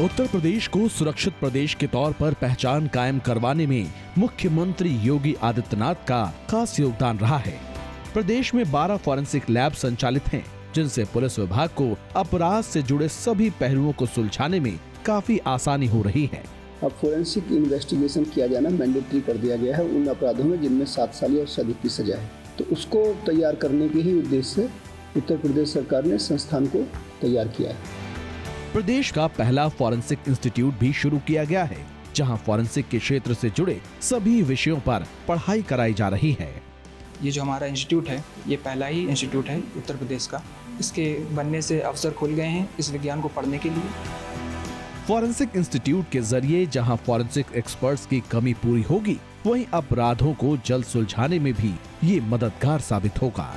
उत्तर प्रदेश को सुरक्षित प्रदेश के तौर पर पहचान कायम करवाने में मुख्यमंत्री योगी आदित्यनाथ का खास योगदान रहा है। प्रदेश में 12 फॉरेंसिक लैब संचालित हैं, जिनसे पुलिस विभाग को अपराध से जुड़े सभी पहलुओं को सुलझाने में काफ़ी आसानी हो रही है। अब फोरेंसिक इन्वेस्टिगेशन किया जाना मैंडेटरी कर दिया गया है उन अपराधों में जिनमें सात साल या अधिक की सजा है। तो उसको तैयार करने के ही उद्देश्य से उत्तर प्रदेश सरकार ने संस्थान को तैयार किया है। प्रदेश का पहला फॉरेंसिक इंस्टीट्यूट भी शुरू किया गया है जहाँ फॉरेंसिक के क्षेत्र से जुड़े सभी विषयों पर पढ़ाई कराई जा रही है। ये जो हमारा इंस्टीट्यूट है ये पहला ही इंस्टीट्यूट है उत्तर प्रदेश का। इसके बनने से अवसर खुल गए हैं इस विज्ञान को पढ़ने के लिए। फॉरेंसिक इंस्टीट्यूट के ज़रिए जहाँ फॉरेंसिक एक्सपर्ट्स की कमी पूरी होगी वहीं अपराधों को जल्द सुलझाने में भी ये मददगार साबित होगा।